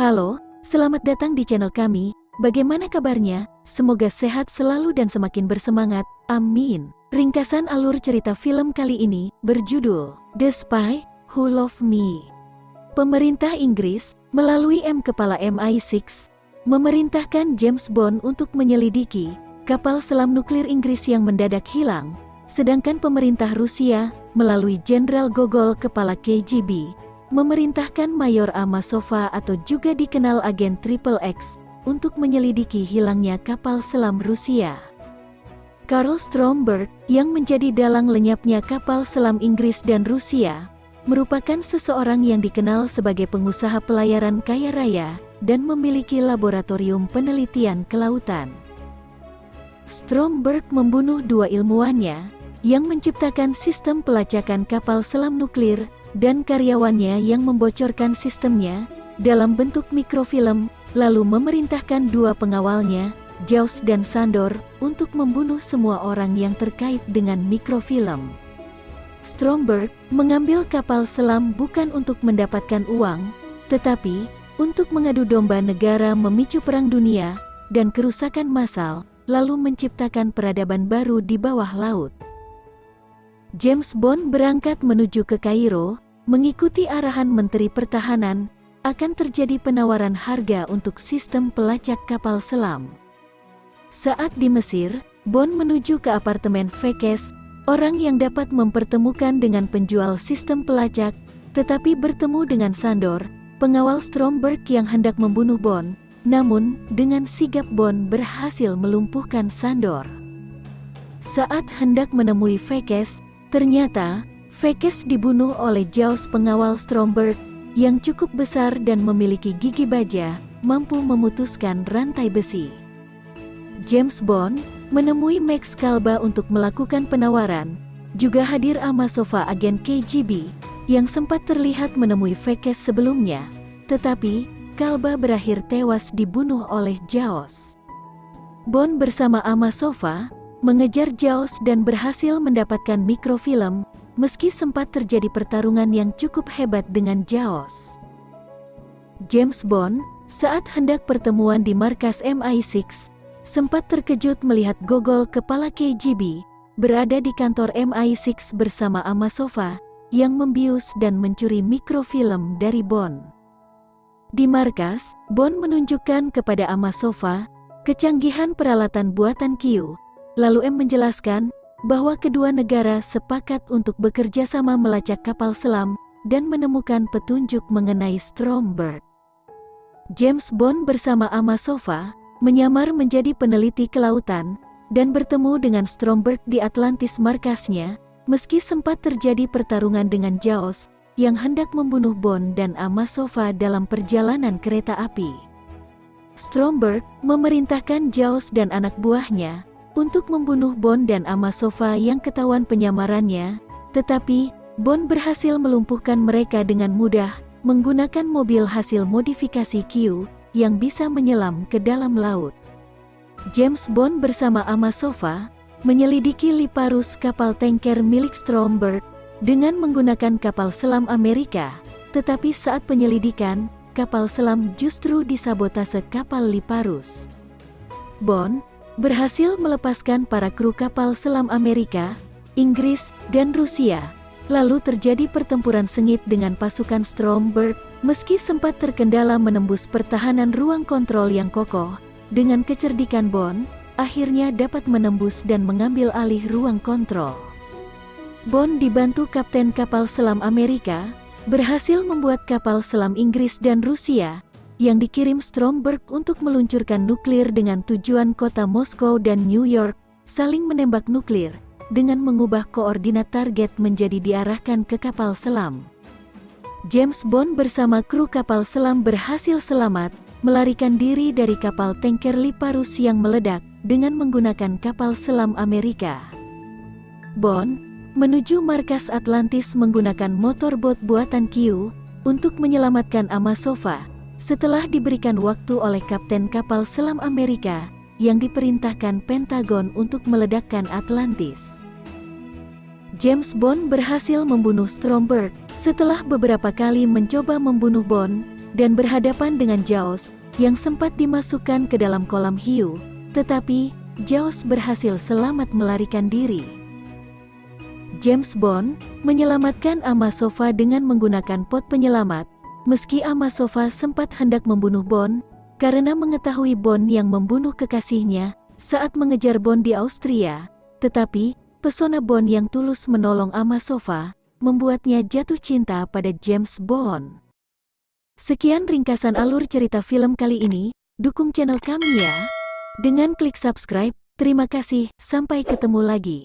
Halo, selamat datang di channel kami. Bagaimana kabarnya? Semoga sehat selalu dan semakin bersemangat. Amin. Ringkasan alur cerita film kali ini berjudul The Spy Who Loved Me. Pemerintah Inggris melalui M Kepala MI6 memerintahkan James Bond untuk menyelidiki kapal selam nuklir Inggris yang mendadak hilang, sedangkan pemerintah Rusia melalui Jenderal Gogol Kepala KGB memerintahkan Mayor Amasova atau juga dikenal agen Triple X untuk menyelidiki hilangnya kapal selam Rusia. Karl Stromberg yang menjadi dalang lenyapnya kapal selam Inggris dan Rusia merupakan seseorang yang dikenal sebagai pengusaha pelayaran kaya raya dan memiliki laboratorium penelitian kelautan. Stromberg membunuh dua ilmuwannya yang menciptakan sistem pelacakan kapal selam nuklir dan karyawannya yang membocorkan sistemnya dalam bentuk mikrofilm, lalu memerintahkan dua pengawalnya, Jaws dan Sandor, untuk membunuh semua orang yang terkait dengan mikrofilm. Stromberg mengambil kapal selam bukan untuk mendapatkan uang, tetapi untuk mengadu domba negara memicu perang dunia dan kerusakan massal, lalu menciptakan peradaban baru di bawah laut. James Bond berangkat menuju ke Kairo, mengikuti arahan Menteri Pertahanan, akan terjadi penawaran harga untuk sistem pelacak kapal selam. Saat di Mesir, Bond menuju ke apartemen Fekes, orang yang dapat mempertemukan dengan penjual sistem pelacak, tetapi bertemu dengan Sandor, pengawal Stromberg yang hendak membunuh Bond, namun dengan sigap Bond berhasil melumpuhkan Sandor. Saat hendak menemui Fekes, Ternyata, Fekes dibunuh oleh Jaws pengawal Stromberg yang cukup besar dan memiliki gigi baja, mampu memutuskan rantai besi. James Bond menemui Max Kalba untuk melakukan penawaran, juga hadir Amasova agen KGB yang sempat terlihat menemui Fekes sebelumnya, tetapi Kalba berakhir tewas dibunuh oleh Jaws. Bond bersama Amasova mengejar Jaws dan berhasil mendapatkan mikrofilm, meski sempat terjadi pertarungan yang cukup hebat dengan Jaws. James Bond, saat hendak pertemuan di markas MI6, sempat terkejut melihat Gogol kepala KGB berada di kantor MI6 bersama Amasova yang membius dan mencuri mikrofilm dari Bond. Di markas, Bond menunjukkan kepada Amasova kecanggihan peralatan buatan Q Lalu M menjelaskan bahwa kedua negara sepakat untuk bekerja sama melacak kapal selam dan menemukan petunjuk mengenai Stromberg. James Bond bersama Amasova menyamar menjadi peneliti kelautan dan bertemu dengan Stromberg di Atlantis markasnya, meski sempat terjadi pertarungan dengan Jaws yang hendak membunuh Bond dan Amasova dalam perjalanan kereta api. Stromberg memerintahkan Jaws dan anak buahnya untuk membunuh Bond dan Amasova yang ketahuan penyamarannya, tetapi Bond berhasil melumpuhkan mereka dengan mudah menggunakan mobil hasil modifikasi Q yang bisa menyelam ke dalam laut. James Bond bersama Amasova menyelidiki Liparus kapal tanker milik Stromberg dengan menggunakan kapal selam Amerika, tetapi saat penyelidikan, kapal selam justru disabotase kapal Liparus. Bond berhasil melepaskan para kru kapal selam Amerika, Inggris, dan Rusia. Lalu terjadi pertempuran sengit dengan pasukan Stromberg, meski sempat terkendala menembus pertahanan ruang kontrol yang kokoh, dengan kecerdikan Bond, akhirnya dapat menembus dan mengambil alih ruang kontrol. Bond dibantu kapten kapal selam Amerika, berhasil membuat kapal selam Inggris dan Rusia, yang dikirim Stromberg untuk meluncurkan nuklir dengan tujuan kota Moskow dan New York, saling menembak nuklir, dengan mengubah koordinat target menjadi diarahkan ke kapal selam. James Bond bersama kru kapal selam berhasil selamat, melarikan diri dari kapal tanker Liparus yang meledak, dengan menggunakan kapal selam Amerika. Bond, menuju markas Atlantis menggunakan motorboat buatan Q, untuk menyelamatkan Amasova, setelah diberikan waktu oleh kapten kapal selam Amerika yang diperintahkan Pentagon untuk meledakkan Atlantis. James Bond berhasil membunuh Stromberg setelah beberapa kali mencoba membunuh Bond, dan berhadapan dengan Jaws yang sempat dimasukkan ke dalam kolam hiu, tetapi Jaws berhasil selamat melarikan diri. James Bond menyelamatkan Amasova dengan menggunakan pot penyelamat, meski Amasova sempat hendak membunuh Bond karena mengetahui Bond yang membunuh kekasihnya saat mengejar Bond di Austria, tetapi pesona Bond yang tulus menolong Amasova membuatnya jatuh cinta pada James Bond. Sekian ringkasan alur cerita film kali ini, dukung channel kami ya. Dengan klik subscribe, terima kasih, sampai ketemu lagi.